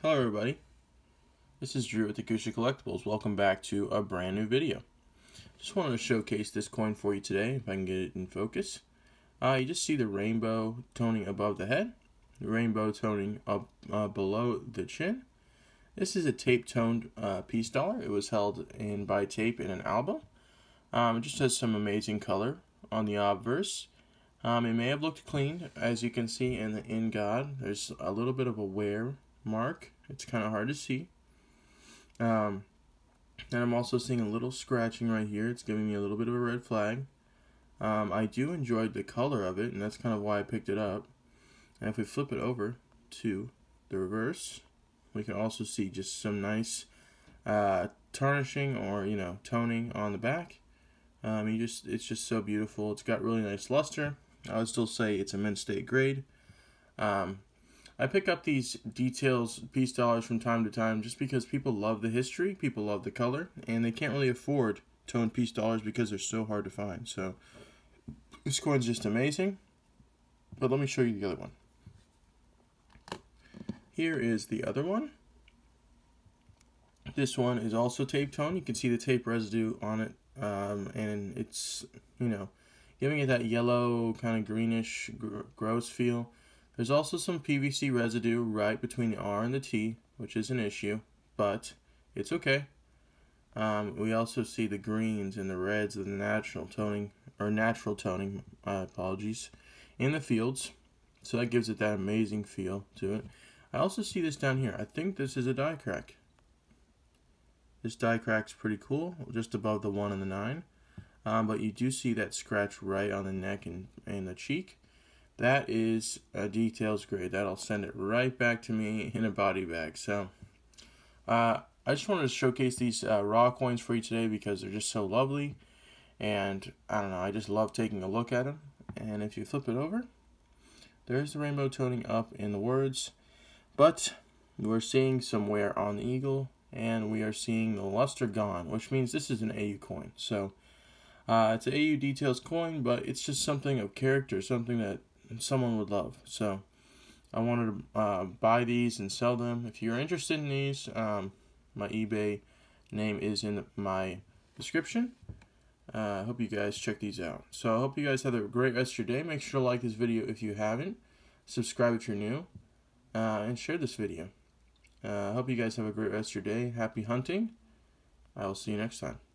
Hello everybody, this is Drew with Acousha Collectibles. Welcome back to a brand new video. Just wanted to showcase this coin for you today, if I can get it in focus. Uh, you just see the rainbow toning above the head, the rainbow toning up uh, below the chin. This is a tape-toned uh, dollar. It was held in by tape in an album. Um, it just has some amazing color on the obverse. Um, it may have looked clean, as you can see in the in God. There's a little bit of a wear mark. It's kind of hard to see. Um, and I'm also seeing a little scratching right here. It's giving me a little bit of a red flag. Um, I do enjoy the color of it, and that's kind of why I picked it up. And if we flip it over to the reverse, we can also see just some nice uh, tarnishing or, you know, toning on the back. Um, you just It's just so beautiful. It's got really nice luster. I would still say it's a mint state grade. Um, I pick up these details Peace dollars from time to time just because people love the history, people love the color, and they can't really afford toned Peace dollars because they're so hard to find. So this coin's just amazing. But let me show you the other one. Here is the other one. This one is also tape tone. You can see the tape residue on it, um, and it's you know giving it that yellow kind of greenish gr gross feel. There's also some PVC residue right between the R and the T, which is an issue, but it's okay. Um, we also see the greens and the reds of the natural toning, or natural toning, uh, apologies, in the fields. So that gives it that amazing feel to it. I also see this down here. I think this is a die crack. This die crack's pretty cool, just above the 1 and the 9. Um, but you do see that scratch right on the neck and, and the cheek. That is a details grade. That'll send it right back to me in a body bag. So uh, I just wanted to showcase these uh, raw coins for you today because they're just so lovely. And I don't know, I just love taking a look at them. And if you flip it over, there's the rainbow toning up in the words. But we're seeing some wear on the eagle and we are seeing the luster gone, which means this is an AU coin. So uh, it's an AU details coin, but it's just something of character, something that someone would love. So I wanted to uh, buy these and sell them. If you're interested in these, um, my eBay name is in my description. Uh, I uh, hope you guys check these out. So I hope you guys have a great rest of your day. Make sure to like this video if you haven't. Subscribe if you're new. Uh, and share this video. I uh, hope you guys have a great rest of your day. Happy hunting. I will see you next time.